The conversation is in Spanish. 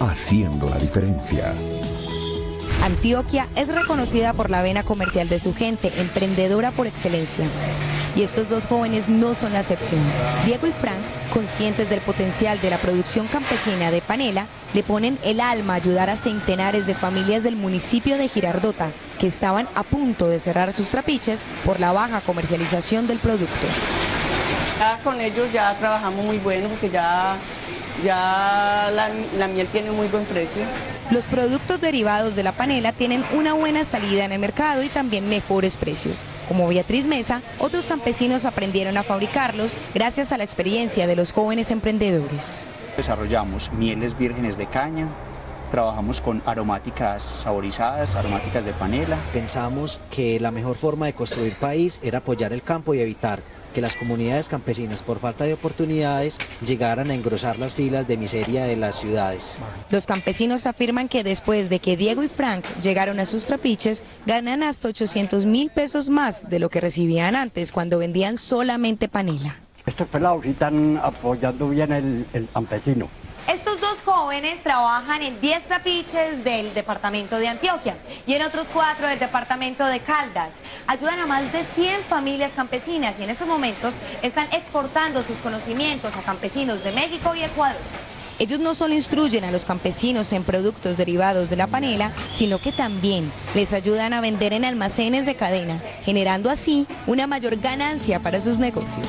haciendo la diferencia. Antioquia es reconocida por la vena comercial de su gente, emprendedora por excelencia. Y estos dos jóvenes no son la excepción. Diego y Frank, conscientes del potencial de la producción campesina de panela, le ponen el alma a ayudar a centenares de familias del municipio de Girardota que estaban a punto de cerrar sus trapiches por la baja comercialización del producto. Ya con ellos ya trabajamos muy bueno porque ya, ya la, la miel tiene muy buen precio. Los productos derivados de la panela tienen una buena salida en el mercado y también mejores precios. Como Beatriz Mesa, otros campesinos aprendieron a fabricarlos gracias a la experiencia de los jóvenes emprendedores. Desarrollamos mieles vírgenes de caña, trabajamos con aromáticas saborizadas, aromáticas de panela. Pensamos que la mejor forma de construir país era apoyar el campo y evitar que las comunidades campesinas por falta de oportunidades llegaran a engrosar las filas de miseria de las ciudades. Los campesinos afirman que después de que Diego y Frank llegaron a sus trapiches, ganan hasta 800 mil pesos más de lo que recibían antes cuando vendían solamente panela. Estos pelados sí están apoyando bien el, el campesino. Jóvenes trabajan en 10 trapiches del departamento de Antioquia y en otros cuatro del departamento de Caldas. Ayudan a más de 100 familias campesinas y en estos momentos están exportando sus conocimientos a campesinos de México y Ecuador. Ellos no solo instruyen a los campesinos en productos derivados de la panela, sino que también les ayudan a vender en almacenes de cadena, generando así una mayor ganancia para sus negocios.